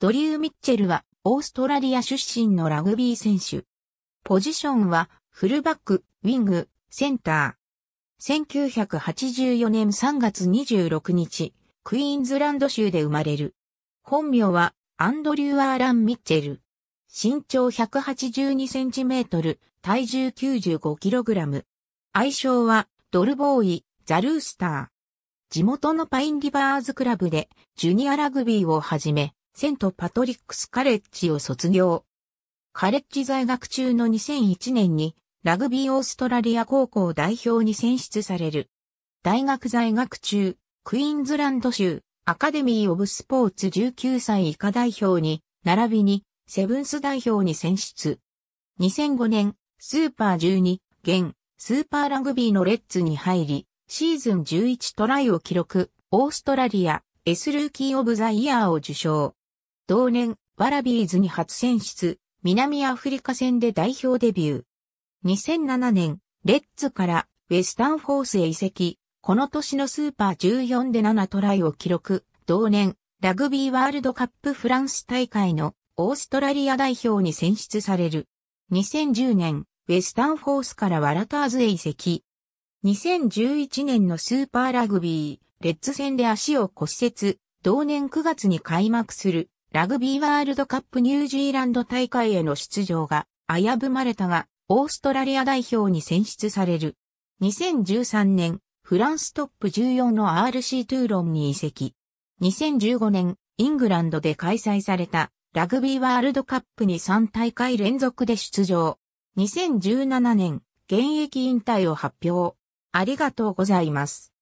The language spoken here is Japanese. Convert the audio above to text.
ドリュー・ミッチェルはオーストラリア出身のラグビー選手。ポジションはフルバック、ウィング、センター。1984年3月26日、クイーンズランド州で生まれる。本名はアンドリュー・アーラン・ミッチェル。身長182センチメートル、体重95キログラム。愛称はドルボーイ、ザルースター。地元のパインリバーズクラブでジュニアラグビーをはじめ、セントパトリックスカレッジを卒業。カレッジ在学中の2001年にラグビーオーストラリア高校代表に選出される。大学在学中、クイーンズランド州アカデミー・オブ・スポーツ19歳以下代表に、並びにセブンス代表に選出。2005年、スーパー12、現、スーパーラグビーのレッズに入り、シーズン11トライを記録、オーストラリア、エスルーキーオブザイヤーを受賞。同年、ワラビーズに初選出、南アフリカ戦で代表デビュー。2007年、レッズからウェスタンフォースへ移籍。この年のスーパー14で7トライを記録。同年、ラグビーワールドカップフランス大会のオーストラリア代表に選出される。2010年、ウェスタンフォースからワラターズへ移籍。2011年のスーパーラグビー、レッズ戦で足を骨折、同年9月に開幕するラグビーワールドカップニュージーランド大会への出場が危ぶまれたが、オーストラリア代表に選出される。2013年、フランストップ14の RC トゥーロンに移籍。2015年、イングランドで開催されたラグビーワールドカップに3大会連続で出場。2017年、現役引退を発表。ありがとうございます。